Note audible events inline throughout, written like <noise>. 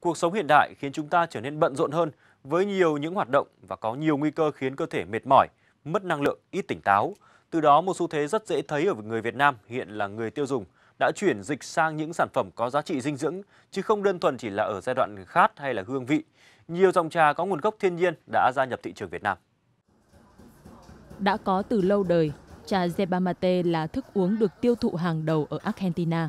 Cuộc sống hiện đại khiến chúng ta trở nên bận rộn hơn với nhiều những hoạt động và có nhiều nguy cơ khiến cơ thể mệt mỏi, mất năng lượng, ít tỉnh táo. Từ đó một xu thế rất dễ thấy ở người Việt Nam hiện là người tiêu dùng đã chuyển dịch sang những sản phẩm có giá trị dinh dưỡng chứ không đơn thuần chỉ là ở giai đoạn khát hay là hương vị. Nhiều dòng trà có nguồn gốc thiên nhiên đã gia nhập thị trường Việt Nam. Đã có từ lâu đời, trà yerba mate là thức uống được tiêu thụ hàng đầu ở Argentina.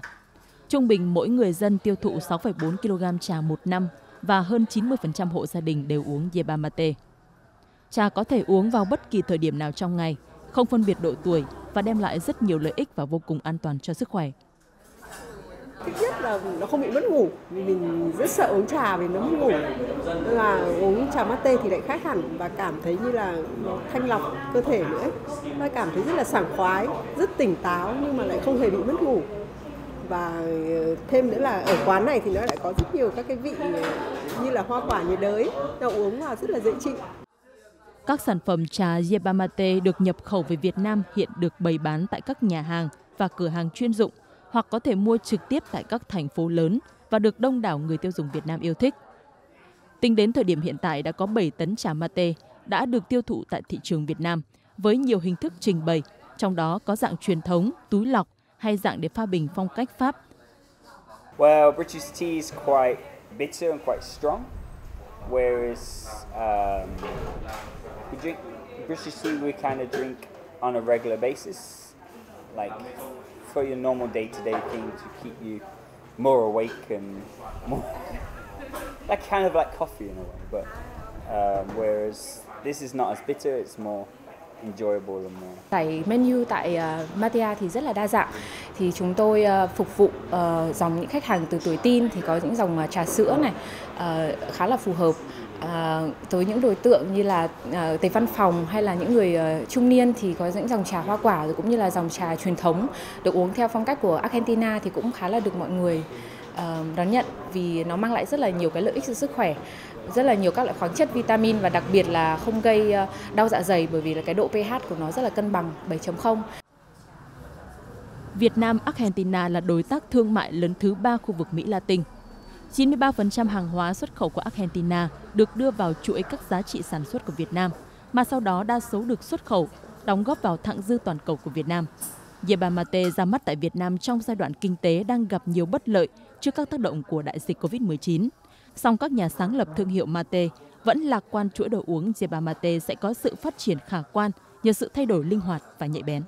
Trung bình mỗi người dân tiêu thụ 6,4 kg trà một năm và hơn 90% hộ gia đình đều uống yerba mate. Trà có thể uống vào bất kỳ thời điểm nào trong ngày, không phân biệt độ tuổi và đem lại rất nhiều lợi ích và vô cùng an toàn cho sức khỏe. Thứ nhất là nó không bị mất ngủ vì mình rất sợ uống trà vì nó mất ngủ. Nên là uống trà mate thì lại khác hẳn và cảm thấy như là nó thanh lọc cơ thể nữa. Nó cảm thấy rất là sảng khoái, rất tỉnh táo nhưng mà lại không hề bị mất ngủ và ờ, thêm nữa là ở quán này thì nó lại có rất nhiều các cái vị ờ, như là hoa quả nhiệt đới, nó uống vào rất là dễ chịu. Các sản phẩm trà yerba mate được nhập khẩu về Việt Nam hiện được bày bán tại các nhà hàng và cửa hàng chuyên dụng hoặc có thể mua trực tiếp tại các thành phố lớn và được đông đảo người tiêu dùng Việt Nam yêu thích. Tính đến thời điểm hiện tại đã có 7 tấn trà mate đã được tiêu thụ tại thị trường Việt Nam với nhiều hình thức trình bày, trong đó có dạng truyền thống, túi lọc hay dạng để pha bình phong cách Pháp. Well, British tea is quite bitter and quite strong, whereas um, we drink British tea we kind of drink on a regular basis, like for your normal day-to-day thing to keep you more awake and more <laughs> like kind of like coffee in a way, but um, whereas this is not as bitter, it's more enjoyable more. Menu tại ờ, uh, Matia thì rất là đa dạng. Thì chúng tôi uh, phục vụ uh, dòng những khách hàng từ tuổi teen thì có những dòng uh, trà sữa này uh, khá là phù hợp à, tới những đối tượng như là à, tề văn phòng hay là những người à, trung niên thì có những dòng trà hoa quả rồi cũng như là dòng trà truyền thống được uống theo phong cách của Argentina thì cũng khá là được mọi người đón nhận vì nó mang lại rất là nhiều cái lợi ích cho sức khỏe rất là nhiều các loại khoáng chất vitamin và đặc biệt là không gây ờ, đau dạ dày bởi vì là cái độ pH của nó rất là cân bằng 7.0 Việt Nam Argentina là đối tác thương mại lớn thứ ba khu vực Mỹ Latin 93% hàng hóa xuất khẩu của Argentina được đưa vào chuỗi các giá trị sản xuất của Việt Nam, mà sau đó đa số được xuất khẩu, đóng góp vào thặng dư toàn cầu của Việt Nam. Yerba mate ra mắt tại Việt Nam trong giai đoạn kinh tế đang gặp nhiều bất lợi trước các tác động của đại dịch COVID-19. Song các nhà sáng lập thương hiệu mate vẫn lạc quan chuỗi đồ uống Jeba mate sẽ có sự phát triển khả quan nhờ sự thay đổi linh hoạt và nhạy bén.